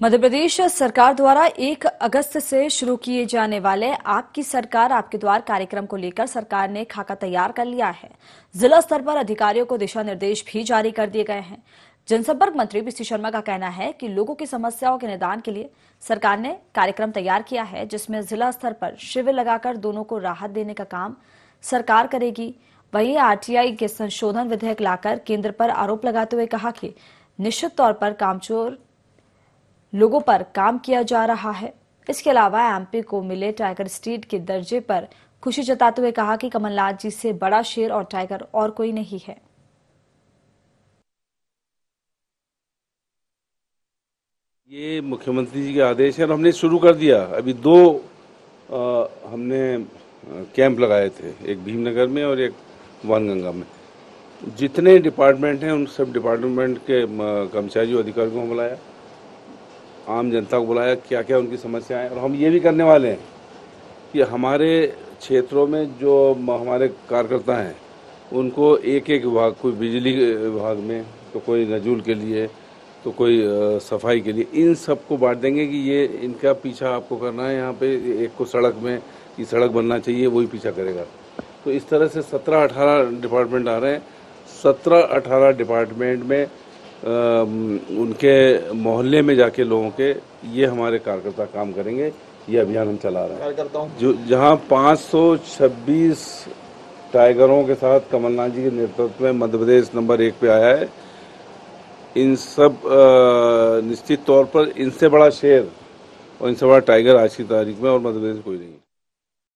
मध्य प्रदेश सरकार द्वारा 1 अगस्त से शुरू किए जाने वाले आपकी सरकार, आपके द्वार कार्यक्रम को लेकर सरकार ने खाका तैयार कर लिया है। जिला स्तर पर अधिकारियों को दिशा निर्देश भी जारी कर दिए गए हैं। जनसंपर्क मंत्री पीसी शर्मा का कहना है कि लोगों की समस्याओं के निदान के लिए सरकार ने कार्यक्रम तैयार किया है, जिसमें जिला स्तर पर शिविर लगाकर दोनों को राहत देने का काम सरकार करेगी। वहीं आरटीआई के संशोधन विधेयक लाकर केंद्र पर आरोप लगाते हुए कहा कि निश्चित तौर पर कामचोर लोगों पर काम किया जा रहा है। इसके अलावा एमपी को मिले टाइगर स्टेट के दर्जे पर खुशी जताते हुए कहा कि कमलनाथ जी से बड़ा शेर और टाइगर और कोई नहीं है। ये मुख्यमंत्री जी के आदेश है और हमने शुरू कर दिया। अभी दो आ, हमने कैंप लगाए थे। एक भीमनगर में और एक वानगंगा में। जितने डिपार्टमेंट हैं उन सब डिपार्टमेंट के कर्मचारियों अधिकारियों को बुलाया। आम जनता को बुलाया क्या क्या उनकी समस्याएँ और हम ये भी करने वाले हैं कि हमारे क्षेत्रों में जो हमारे कार्यकर्ता हैं, उनको एक एक विभाग, कोई बिजली विभाग में तो कोई नजूल के लिए तो कोई सफ़ाई के लिए, इन सबको बांट देंगे कि ये, इनका पीछा आपको करना है, यहाँ पे एक को सड़क में, कि सड़क बनना चाहिए, वही पीछा करेगा। तो इस तरह से सत्रह अठारह डिपार्टमेंट आ रहे हैं। सत्रह अठारह डिपार्टमेंट में उनके मोहल्ले में जाके लोगों के ये हमारे कार्यकर्ता काम करेंगे ये अभियान हम चला रहे हैं। जो जहाँ 526 टाइगरों के साथ कमलनाथ जी के नेतृत्व में मध्य प्रदेश नंबर एक पे आया है इन सब निश्चित तौर पर इनसे बड़ा शेर और इनसे बड़ा टाइगर आज की तारीख में और मध्य प्रदेश कोई नहीं